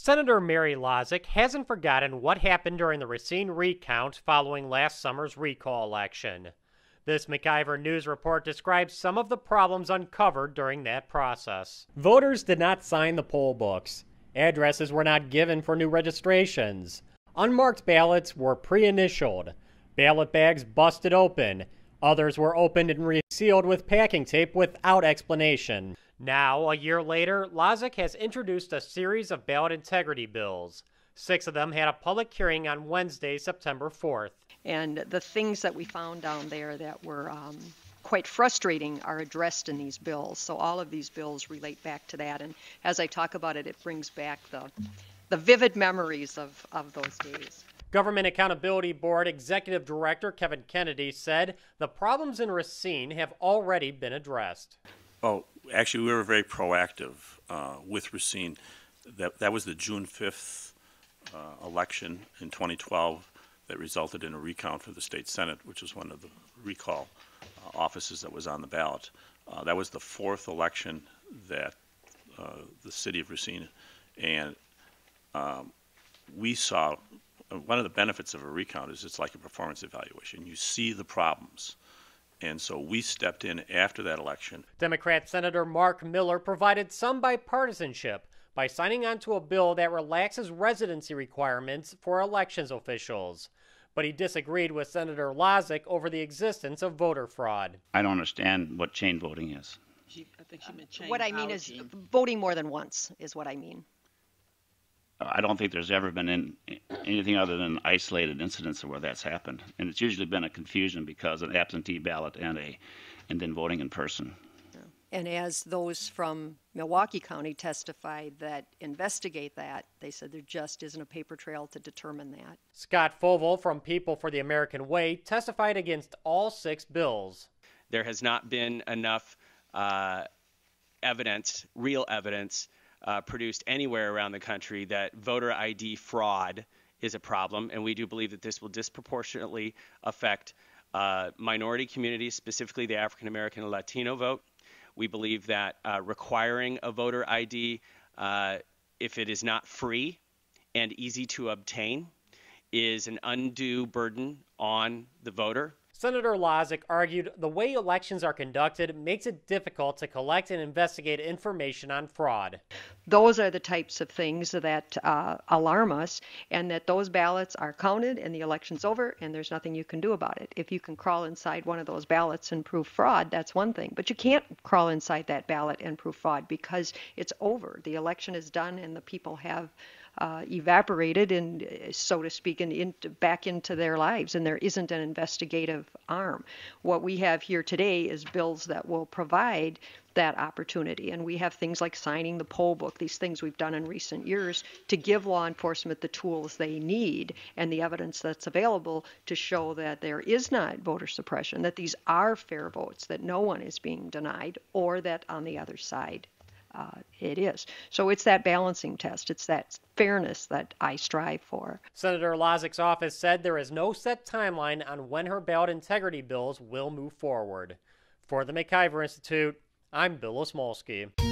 Senator Mary Lazich hasn't forgotten what happened during the Racine recount following last summer's recall election. This MacIver News report describes some of the problems uncovered during that process. Voters did not sign the poll books. Addresses were not given for new registrations. Unmarked ballots were pre initialed. Ballot bags busted open. Others were opened and resealed with packing tape without explanation. Now, a year later, Lazich has introduced a series of ballot integrity bills. Six of them had a public hearing on Wednesday, September 4th. And the things that we found down there that were um, quite frustrating are addressed in these bills. So all of these bills relate back to that. And as I talk about it, it brings back the, the vivid memories of, of those days. Government Accountability Board Executive Director Kevin Kennedy said the problems in Racine have already been addressed. Oh, actually, we were very proactive uh, with Racine. That, that was the June 5th uh, election in 2012 that resulted in a recount for the state senate, which was one of the recall uh, offices that was on the ballot. Uh, that was the fourth election that uh, the city of Racine, and um, we saw one of the benefits of a recount is it's like a performance evaluation. You see the problems and so we stepped in after that election. Democrat Senator Mark Miller provided some bipartisanship by signing onto a bill that relaxes residency requirements for elections officials. But he disagreed with Senator Lazich over the existence of voter fraud. I don't understand what chain voting is. She, I think she meant chain what I mean is voting more than once is what I mean. I don't think there's ever been in, anything other than isolated incidents of where that's happened, and it's usually been a confusion because of an absentee ballot and a, and then voting in person. And as those from Milwaukee County testified that investigate that, they said there just isn't a paper trail to determine that. Scott Foval from People for the American Way testified against all six bills. There has not been enough uh, evidence, real evidence, uh, produced anywhere around the country that voter ID fraud is a problem, and we do believe that this will disproportionately affect uh, minority communities, specifically the African American and Latino vote. We believe that uh, requiring a voter ID, uh, if it is not free and easy to obtain, is an undue burden on the voter. Senator Lazich argued the way elections are conducted makes it difficult to collect and investigate information on fraud. Those are the types of things that uh, alarm us, and that those ballots are counted and the election's over, and there's nothing you can do about it. If you can crawl inside one of those ballots and prove fraud, that's one thing, but you can't crawl inside that ballot and prove fraud because it's over. The election is done, and the people have uh, evaporated and, so to speak, in, in, back into their lives, and there isn't an investigative arm. What we have here today is bills that will provide that opportunity. And we have things like signing the poll book, these things we've done in recent years to give law enforcement the tools they need and the evidence that's available to show that there is not voter suppression, that these are fair votes, that no one is being denied, or that on the other side uh, it is. So it's that balancing test. It's that fairness that I strive for. Senator Lazich's office said there is no set timeline on when her ballot integrity bills will move forward. For the MacIver Institute, I'm Bill Osmulski.